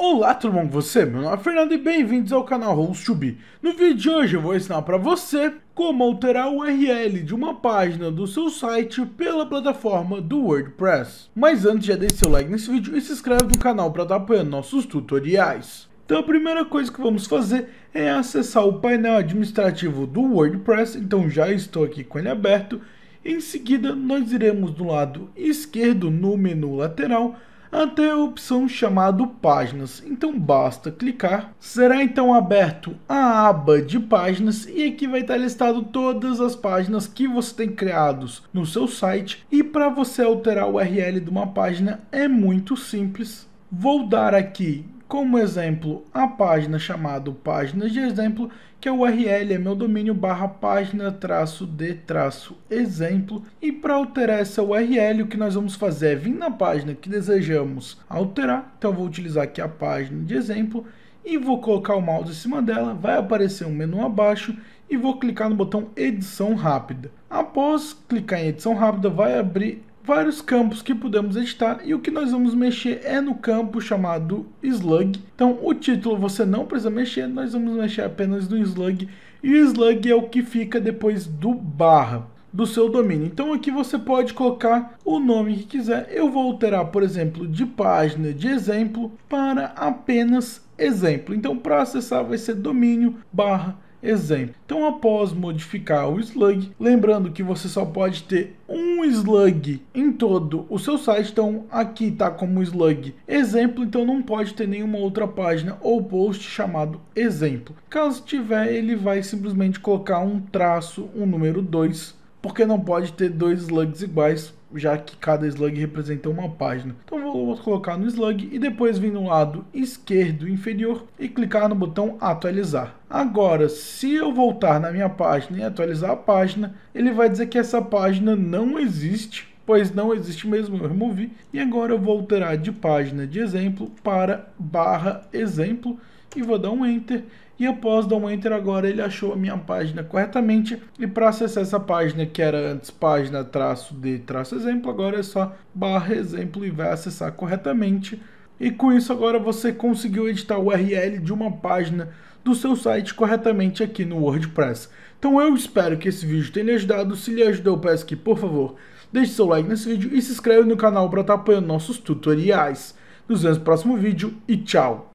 Olá, tudo bom com você? Meu nome é Fernando e bem-vindos ao canal HostTube. No vídeo de hoje eu vou ensinar para você como alterar o URL de uma página do seu site pela plataforma do WordPress. Mas antes já deixe seu like nesse vídeo e se inscreve no canal para estar apoiando nossos tutoriais. Então a primeira coisa que vamos fazer é acessar o painel administrativo do WordPress, então já estou aqui com ele aberto. Em seguida nós iremos do lado esquerdo no menu lateral até a opção chamado páginas. Então basta clicar. Será então aberto a aba de páginas e aqui vai estar listado todas as páginas que você tem criados no seu site. E para você alterar o URL de uma página é muito simples. Vou dar aqui como exemplo a página chamada páginas de exemplo, que é o URL é meu domínio barra página traço de traço exemplo. E para alterar essa URL, o que nós vamos fazer é vir na página que desejamos alterar. Então vou utilizar aqui a página de exemplo e vou colocar o mouse em cima dela, vai aparecer um menu abaixo e vou clicar no botão edição rápida. Após clicar em edição rápida, vai abrir vários campos que podemos editar e o que nós vamos mexer é no campo chamado slug. Então o título você não precisa mexer, nós vamos mexer apenas no slug e o slug é o que fica depois do barra do seu domínio. Então aqui você pode colocar o nome que quiser. Eu vou alterar, por exemplo, de página de exemplo para apenas exemplo. Então para acessar vai ser domínio barra exemplo. Então, após modificar o slug, lembrando que você só pode ter um slug em todo o seu site, então aqui está como slug exemplo, então não pode ter nenhuma outra página ou post chamado exemplo. Caso tiver, ele vai simplesmente colocar um traço, um número 2, porque não pode ter dois slugs iguais já que cada slug representa uma página. Então vou colocar no slug e depois vir no lado esquerdo inferior e clicar no botão atualizar. Agora, se eu voltar na minha página e atualizar a página, ele vai dizer que essa página não existe, pois não existe mesmo, eu removi. E agora eu vou alterar de página de exemplo para barra exemplo e vou dar um enter e após dar um enter agora ele achou a minha página corretamente e para acessar essa página que era antes página traço de traço exemplo agora é só barra exemplo e vai acessar corretamente e com isso agora você conseguiu editar o URL de uma página do seu site corretamente aqui no WordPress. Então eu espero que esse vídeo tenha ajudado, se lhe ajudou peço que por favor deixe seu like nesse vídeo e se inscreva no canal para estar apoiando nossos tutoriais. Nos vemos no próximo vídeo e tchau!